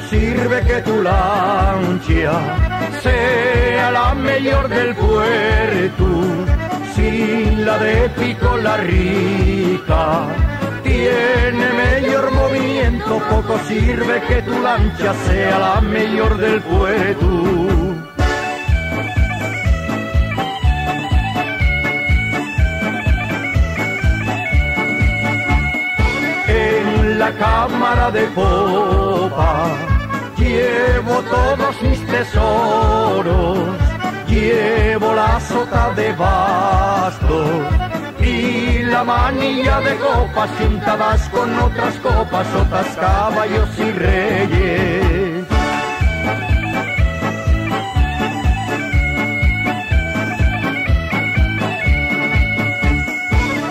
sirve que tu lancha sea la mejor del puerto, sin la de pico la rica. Tiene mayor movimiento, poco sirve que tu lancha sea la mejor del puerto. En la cámara de popa llevo todos mis tesoros, llevo la sota de bastos y la manilla de copas juntadas con otras copas, otras caballos y reyes.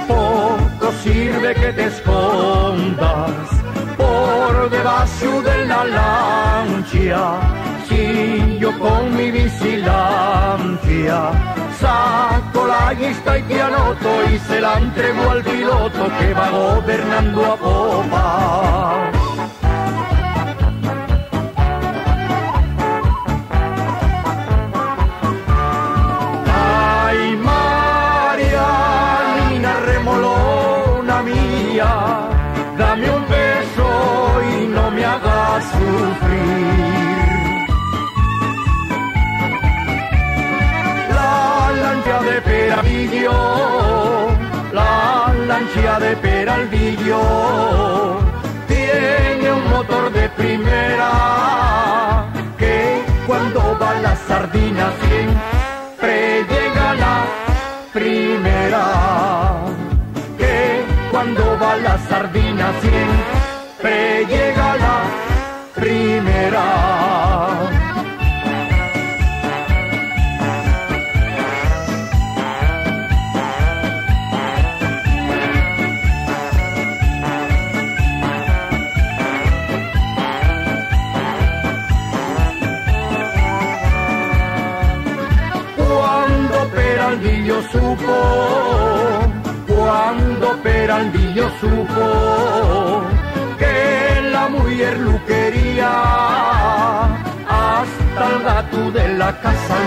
Poco sirve que te escondas por debajo de la si yo con mi vigilancia saco la lista y te anoto y se la entrego al piloto que va gobernando a popa. Primera que cuando va la sardina siempre llega la primera. Que cuando va la sardina siempre llega la primera. Supo, cuando Peralvillo supo que la mujer lo quería, hasta el gato de la casa